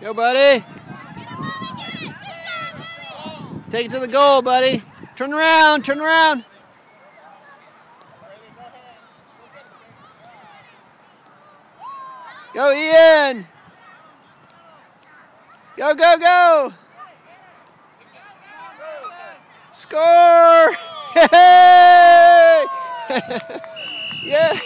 Go, buddy. Take it to the goal, buddy. Turn around, turn around. Go, Ian. Go, go, go. Score! Hey! yeah.